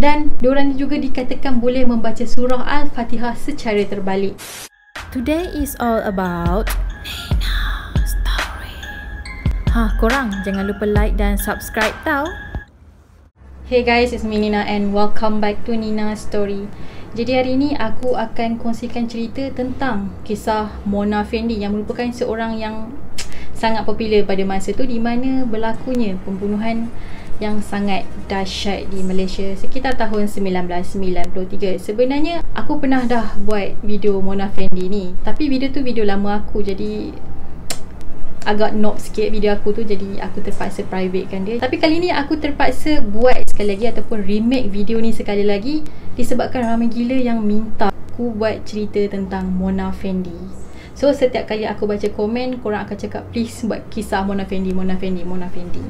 Dan diorang juga dikatakan boleh membaca surah Al-Fatihah secara terbalik. Today is all about Nina Story. Ha, korang jangan lupa like dan subscribe tau. Hey guys, it's me Nina and welcome back to Nina Story. Jadi hari ini aku akan kongsikan cerita tentang kisah Mona Fendi yang merupakan seorang yang sangat popular pada masa tu di mana berlakunya pembunuhan yang sangat dahsyat di Malaysia sekitar tahun 1993. Sebenarnya aku pernah dah buat video Mona Fendi ni, tapi video tu video lama aku jadi agak noob sikit video aku tu jadi aku terpaksa private kan dia. Tapi kali ni aku terpaksa buat sekali lagi ataupun remake video ni sekali lagi disebabkan ramai gila yang minta aku buat cerita tentang Mona Fendi. So setiap kali aku baca komen korang akan cakap please buat kisah Mona Fendi Mona Fendi Mona Fendi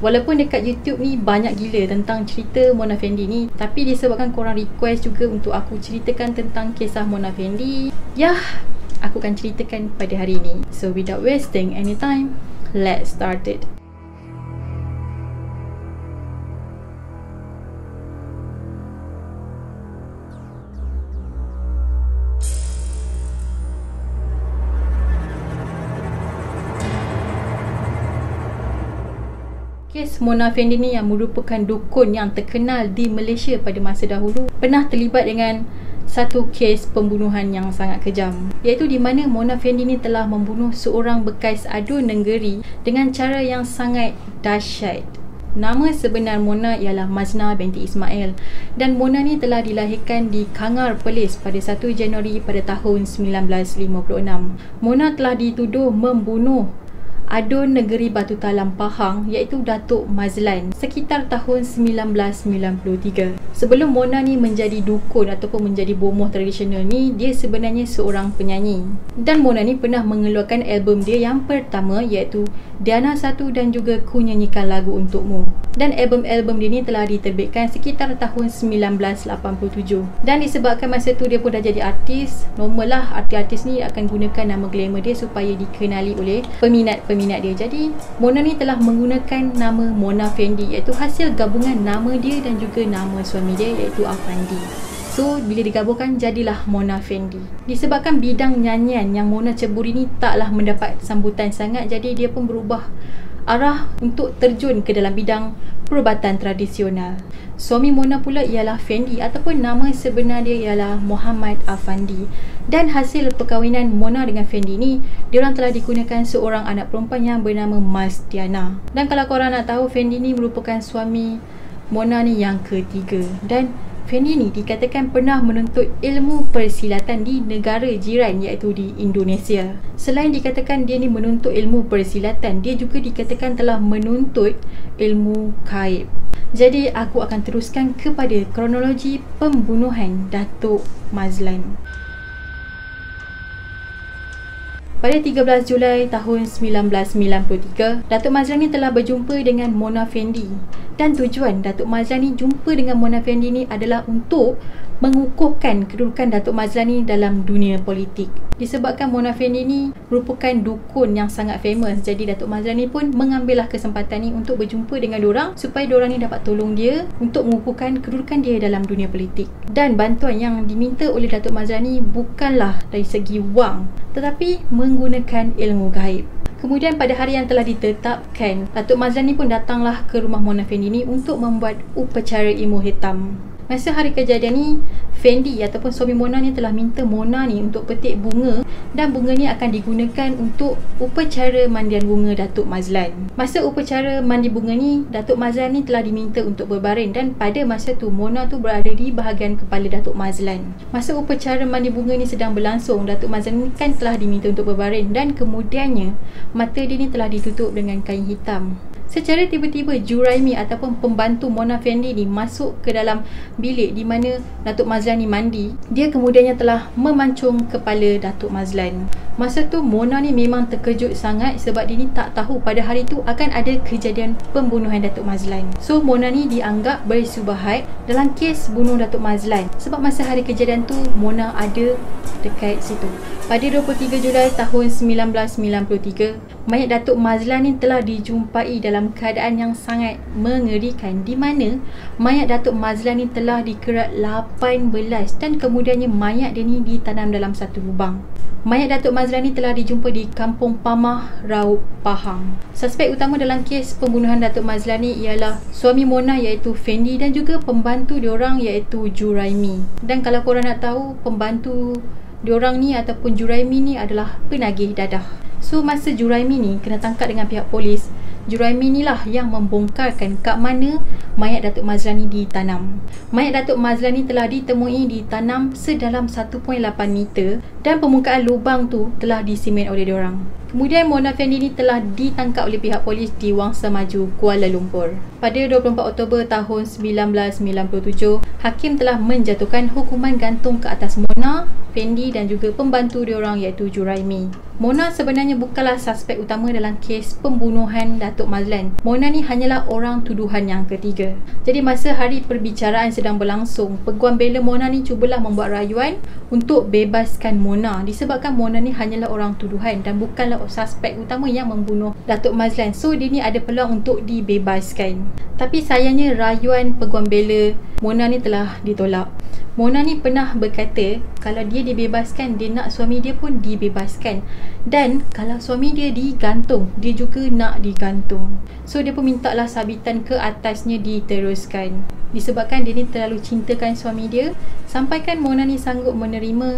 Walaupun dekat YouTube ni banyak gila tentang cerita Mona Fendi ni Tapi disebabkan korang request juga untuk aku ceritakan tentang kisah Mona Fendi Yah, aku akan ceritakan pada hari ini. So without wasting any time, let's start it. Kes Mona Fendi ni yang merupakan dukun yang terkenal di Malaysia pada masa dahulu pernah terlibat dengan satu kes pembunuhan yang sangat kejam iaitu di mana Mona Fendi ni telah membunuh seorang bekas adu negeri dengan cara yang sangat dahsyat Nama sebenar Mona ialah Mazna binti Ismail dan Mona ni telah dilahirkan di Kangar Perlis pada 1 Januari pada tahun 1956. Mona telah dituduh membunuh adun negeri Batu Talam Pahang iaitu Datuk Mazlan sekitar tahun 1993. Sebelum Mona ni menjadi dukun ataupun menjadi bomoh tradisional ni, dia sebenarnya seorang penyanyi. Dan Mona ni pernah mengeluarkan album dia yang pertama iaitu Diana Satu dan juga Ku Nyanyikan Lagu Untukmu. Dan album-album dia ni telah diterbitkan sekitar tahun 1987. Dan disebabkan masa tu dia pun dah jadi artis, normal lah artis-artis ni akan gunakan nama glamour dia supaya dikenali oleh peminat-peminat minat dia. Jadi Mona ni telah menggunakan nama Mona Fendi iaitu hasil gabungan nama dia dan juga nama suami dia iaitu Afandi. So bila digabungkan jadilah Mona Fendi. Disebabkan bidang nyanyian yang Mona ceburi ni taklah mendapat sambutan sangat jadi dia pun berubah arah untuk terjun ke dalam bidang perubatan tradisional. Suami Mona pula ialah Fendi ataupun nama sebenar dia ialah Muhammad Afandi. Dan hasil perkahwinan Mona dengan Fendi ni, diorang telah digunakan seorang anak perempuan yang bernama Mas Diana. Dan kalau korang nak tahu, Fendi ni merupakan suami Mona ni yang ketiga. Dan Fendi ni dikatakan pernah menuntut ilmu persilatan di negara jiran iaitu di Indonesia. Selain dikatakan dia ni menuntut ilmu persilatan, dia juga dikatakan telah menuntut ilmu kaib. Jadi aku akan teruskan kepada kronologi pembunuhan Datuk Mazlan. Pada 13 Julai tahun 1993, Datuk Mazlan ni telah berjumpa dengan Mona Fendi. Dan tujuan Datuk Mazlan ni jumpa dengan Mona Fendi ni adalah untuk mengukuhkan kedudukan Datuk Mazlan ni dalam dunia politik. Disebabkan Mona Fendi ni merupakan dukun yang sangat famous. Jadi Datuk Mazlan ni pun mengambillah kesempatan ni untuk berjumpa dengan orang supaya orang ni dapat tolong dia untuk mengukuhkan kedudukan dia dalam dunia politik. Dan bantuan yang diminta oleh Datuk Mazlan ni bukanlah dari segi wang tetapi menggunakan ilmu gaib. Kemudian pada hari yang telah ditetapkan, Datuk Mazlan ni pun datanglah ke rumah Mona Fendi ni untuk membuat upacara ilmu hitam. Masa hari kejadian ni, Fendi ataupun suami Mona ni telah minta Mona ni untuk petik bunga dan bunga ni akan digunakan untuk upacara mandian bunga Datuk Mazlan. Masa upacara mandi bunga ni, Datuk Mazlan ni telah diminta untuk berbaring dan pada masa tu Mona tu berada di bahagian kepala Datuk Mazlan. Masa upacara mandi bunga ni sedang berlangsung, Datuk Mazlan ni kan telah diminta untuk berbaring dan kemudiannya mata dia ni telah ditutup dengan kain hitam. Secara tiba-tiba Juraimi ataupun pembantu Mona Fendi ni masuk ke dalam bilik di mana Datuk Mazlan ni mandi. Dia kemudiannya telah memancung kepala Datuk Mazlan. Masa tu Mona ni memang terkejut sangat sebab dia ni tak tahu pada hari tu akan ada kejadian pembunuhan Datuk Mazlan. So Mona ni dianggap bersubahat dalam kes bunuh Datuk Mazlan. Sebab masa hari kejadian tu Mona ada dekat situ. Pada 23 Julai tahun 1993, mayat Datuk Mazlan ni telah dijumpai dalam keadaan yang sangat mengerikan di mana mayat Datuk Mazlan ni telah dikerat 18 dan kemudiannya mayat dia ni ditanam dalam satu lubang. Mayat Datuk Mazlan ni telah dijumpa di Kampung Pamah, Raub, Pahang. Suspek utama dalam kes pembunuhan Datuk Mazlan ni ialah suami Mona iaitu Fendi dan juga pembantu diorang iaitu Juraimi. Dan kalau korang nak tahu, pembantu diorang ni ataupun Juraimi ni adalah penagih dadah. So masa Juraimi ni kena tangkap dengan pihak polis, Juraimi ni lah yang membongkarkan kat mana mayat Datuk Mazlan ni ditanam. Mayat Datuk Mazlan ni telah ditemui ditanam sedalam 1.8 meter dan permukaan lubang tu telah disimen oleh diorang. Kemudian Mona Fendi ni telah ditangkap oleh pihak polis di Wangsa Maju, Kuala Lumpur. Pada 24 Oktober tahun 1997, hakim telah menjatuhkan hukuman gantung ke atas Mona, Fendi dan juga pembantu diorang iaitu Juraimi. Mona sebenarnya bukanlah suspek utama dalam kes pembunuhan Datuk Mazlan. Mona ni hanyalah orang tuduhan yang ketiga. Jadi masa hari perbicaraan sedang berlangsung, peguam bela Mona ni cubalah membuat rayuan untuk bebaskan Mona disebabkan Mona ni hanyalah orang tuduhan dan bukanlah suspek utama yang membunuh Datuk Mazlan. So dia ni ada peluang untuk dibebaskan. Tapi sayangnya rayuan peguam bela Mona ni telah ditolak. Mona ni pernah berkata kalau dia dibebaskan dia nak suami dia pun dibebaskan dan kalau suami dia digantung dia juga nak digantung so dia pun minta lah sabitan ke atasnya diteruskan disebabkan dia ni terlalu cintakan suami dia sampaikan Mona ni sanggup menerima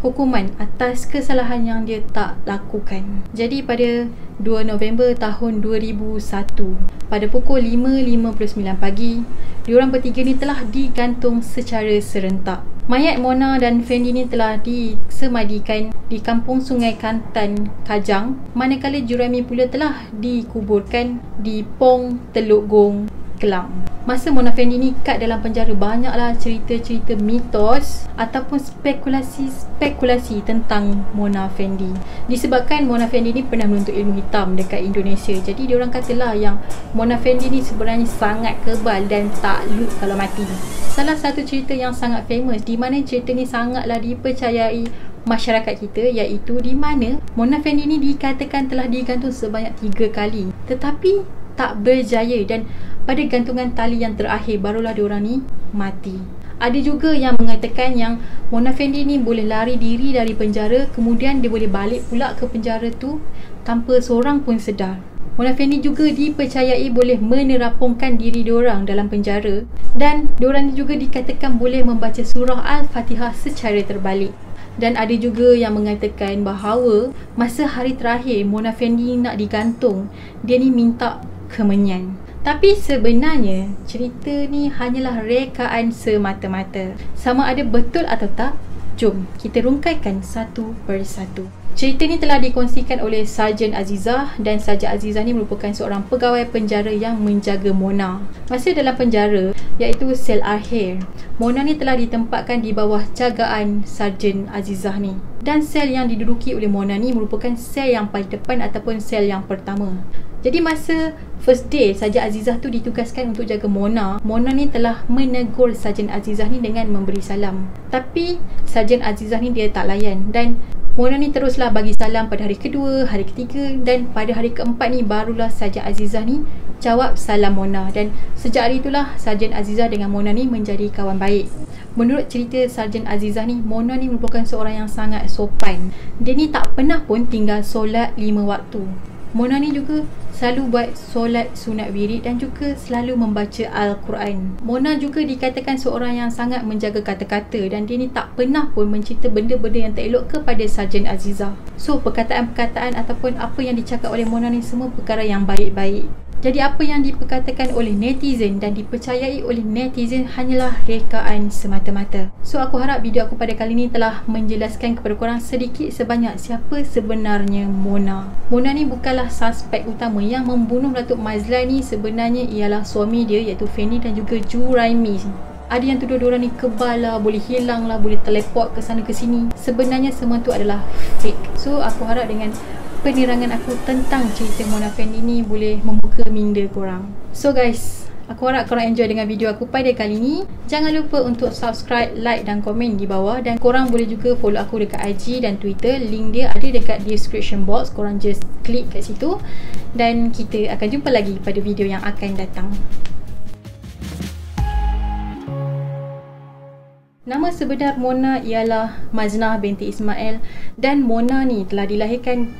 hukuman atas kesalahan yang dia tak lakukan. Jadi pada 2 November tahun 2001 pada pukul 5.59 pagi diorang bertiga ni telah digantung secara serentak. Mayat Mona dan Fendi ni telah disemadikan di kampung Sungai Kantan, Kajang manakala Jurami pula telah dikuburkan di Pong Teluk Gong, Kelang. Masa Mona Fendi ni kat dalam penjara banyaklah cerita-cerita mitos ataupun spekulasi-spekulasi tentang Mona Fendi. Disebabkan Mona Fendi ni pernah menuntut ilmu hitam dekat Indonesia. Jadi diorang katalah yang Mona Fendi ni sebenarnya sangat kebal dan takluk kalau mati. Salah satu cerita yang sangat famous di mana cerita ni sangatlah dipercayai masyarakat kita iaitu di mana Mona Fendi ni dikatakan telah digantung sebanyak tiga kali. Tetapi tak berjaya dan pada gantungan tali yang terakhir barulah diorang ni mati. Ada juga yang mengatakan yang Mona Fendi ni boleh lari diri dari penjara kemudian dia boleh balik pula ke penjara tu tanpa seorang pun sedar. Mona Fendi juga dipercayai boleh menerapungkan diri diorang dalam penjara dan diorang juga dikatakan boleh membaca surah Al-Fatihah secara terbalik. Dan ada juga yang mengatakan bahawa masa hari terakhir Mona Fendi nak digantung, dia ni minta kemenyan. Tapi sebenarnya cerita ni hanyalah rekaan semata-mata. Sama ada betul atau tak, jom kita rungkaikan satu persatu. Cerita ni telah dikongsikan oleh Sarjan Azizah dan Sarjan Azizah ni merupakan seorang pegawai penjara yang menjaga Mona. Masa dalam penjara, iaitu sel akhir, Mona ni telah ditempatkan di bawah jagaan Sarjan Azizah ni. Dan sel yang diduduki oleh Mona ni merupakan sel yang paling depan ataupun sel yang pertama. Jadi masa first day Saja Azizah tu ditugaskan untuk jaga Mona. Mona ni telah menegur Sarjan Azizah ni dengan memberi salam. Tapi Sarjan Azizah ni dia tak layan Dan Mona ni teruslah bagi salam pada hari kedua, hari ketiga Dan pada hari keempat ni barulah Sarjan Azizah ni jawab salam Mona. Dan sejak hari itulah Sarjan Azizah dengan Mona ni menjadi kawan baik. Menurut cerita Sarjan Azizah ni Mona ni merupakan seorang yang sangat sopan. Dia ni tak pernah pun tinggal solat lima waktu Mona ni juga selalu buat solat sunat wirid dan juga selalu membaca Al-Quran. Mona juga dikatakan seorang yang sangat menjaga kata-kata dan dia ni tak pernah pun mencerita benda-benda yang tak elok kepada Sarjan Aziza. So, perkataan-perkataan ataupun apa yang dicakap oleh Mona ni semua perkara yang baik-baik. Jadi apa yang diperkatakan oleh netizen dan dipercayai oleh netizen hanyalah rekaan semata-mata. So aku harap video aku pada kali ini telah menjelaskan kepada korang sedikit sebanyak siapa sebenarnya Mona. Mona ni bukanlah suspek utama yang membunuh Datuk Mazlan ni sebenarnya ialah suami dia iaitu Fendi dan juga Juraimi. Ada yang tuduh diorang ni kebal lah, boleh hilang lah, boleh teleport ke sana ke sini. Sebenarnya semua tu adalah fake. So aku harap dengan penerangan aku tentang cerita Mona Fendi ni boleh membuka minda korang. So guys, Aku harap korang enjoy dengan video aku pada kali ni. Jangan lupa untuk subscribe, like dan komen di bawah. Dan korang boleh juga follow aku dekat IG dan Twitter. Link dia ada dekat description box. Korang just klik kat situ. Dan kita akan jumpa lagi pada video yang akan datang. Nama sebenar Mona ialah Maznah binti Ismail dan Mona ni telah dilahirkan